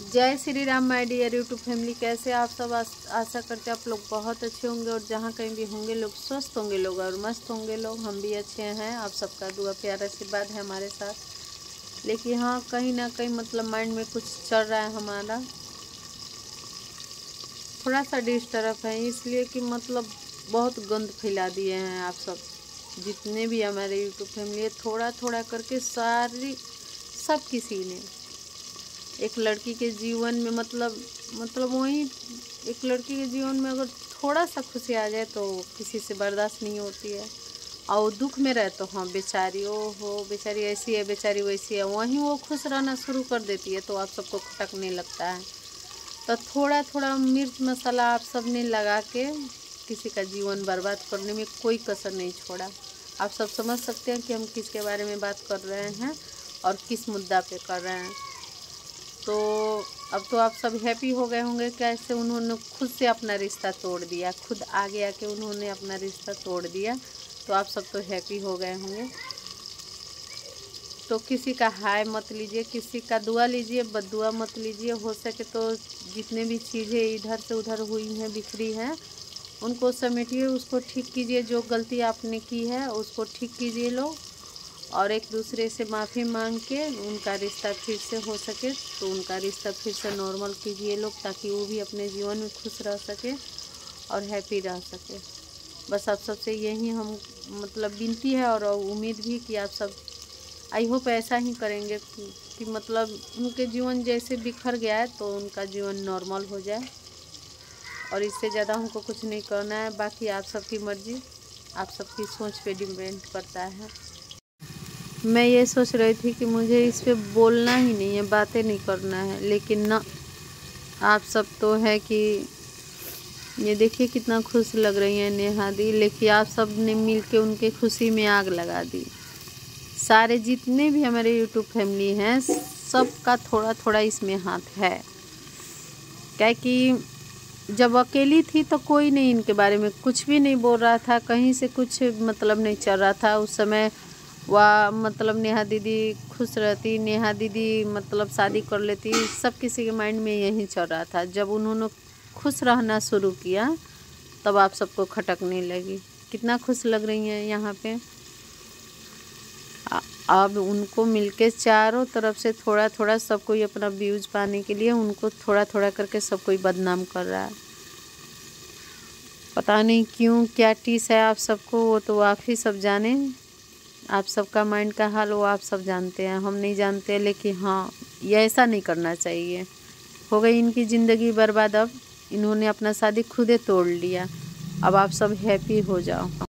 जय Shri Ram my dear YouTube family कैसे आप सब आशा करते आप लोग बहुत अच्छे होंगे और जहाँ कहीं भी होंगे लोग स्वस्थ होंगे लोग और मस्त होंगे लोग। हम भी अच्छे हैं, आप सबका दुआ प्यार, आशीर्वाद है हमारे साथ। लेकिन हाँ कहीं ना कहीं मतलब माइंड में कुछ चल रहा है हमारा। थोड़ा सा डिस्टर्ब है, इसलिए कि मतलब बहुत गंद फैला दिए हैं आप सब। जितने भी हमारे यूट्यूब फैमिली है थोड़ा थोड़ा करके सारी, सब किसी ने। एक लड़की के जीवन में मतलब मतलब वही एक लड़की के जीवन में अगर थोड़ा सा खुशी आ जाए तो किसी से बर्दाश्त नहीं होती है। और दुख में रहे तो हाँ बेचारी ओ हो बेचारी ऐसी है, बेचारी वैसी है। वहीं वो खुश रहना शुरू कर देती है तो आप सबको खटकने लगता है। तो थोड़ा थोड़ा मिर्च मसाला आप सबने लगा के किसी का जीवन बर्बाद करने में कोई कसर नहीं छोड़ा। आप सब समझ सकते हैं कि हम किसके बारे में बात कर रहे हैं और किस मुद्दा पे कर रहे हैं। तो अब तो आप सब हैप्पी हो गए होंगे कैसे उन्होंने खुद से अपना रिश्ता तोड़ दिया, खुद आगे आके उन्होंने अपना रिश्ता तोड़ दिया तो आप सब तो हैप्पी हो गए होंगे। तो किसी का हाय मत लीजिए, किसी का दुआ लीजिए बदुआ मत लीजिए, हो सके तो जितने भी चीज़ें इधर से उधर हुई हैं, बिखरी हैं, उनको समेटिए, उसको ठीक कीजिए, जो गलती आपने की है, उसको ठीक कीजिए लोग। और एक दूसरे से माफ़ी मांग के उनका रिश्ता फिर से हो सके तो उनका रिश्ता फिर से नॉर्मल कीजिए लोग, ताकि वो भी अपने जीवन में खुश रह सके और हैप्पी रह सके। बस आप सबसे यही हम मतलब विनती है और उम्मीद भी कि आप सब आई होप ऐसा ही करेंगे कि मतलब उनके जीवन जैसे बिखर गया है तो उनका जीवन नॉर्मल हो जाए। और इससे ज़्यादा हमको कुछ नहीं करना है, बाकी आप सबकी मर्ज़ी, आप सबकी सोच पे डिपेंड करता है। मैं ये सोच रही थी कि मुझे इस पर बोलना ही नहीं है, बातें नहीं करना है। लेकिन ना, आप सब तो है कि ये देखिए कितना खुश लग रही है नेहा दी। लेकिन आप सबने मिल के उनके खुशी में आग लगा दी। सारे जितने भी हमारे यूट्यूब फैमिली हैं, सबका थोड़ा थोड़ा इसमें हाथ है। क्या कि जब अकेली थी तो कोई नहीं इनके बारे में कुछ भी नहीं बोल रहा था, कहीं से कुछ मतलब नहीं चल रहा था। उस समय वह मतलब नेहा दीदी खुश रहती, नेहा दीदी मतलब शादी कर लेती, सब किसी के माइंड में यही चल रहा था। जब उन्होंने खुश रहना शुरू किया, तब आप सबको खटकने लगी। कितना खुश लग रही हैं यहाँ पे। अब उनको मिलके चारों तरफ़ से थोड़ा थोड़ा सब कोई अपना व्यूज़ पाने के लिए उनको थोड़ा थोड़ा करके सब कोई बदनाम कर रहा है। पता नहीं क्यों, क्या टीस है आप सबको, वो तो आप ही सब जाने। आप सबका माइंड का हाल, वो आप सब जानते हैं, हम नहीं जानते, लेकिन हाँ ये ऐसा नहीं करना चाहिए। हो गई इनकी ज़िंदगी बर्बाद, अब इन्होंने अपना शादी खुदे तोड़ लिया। अब आप सब हैप्पी हो जाओ।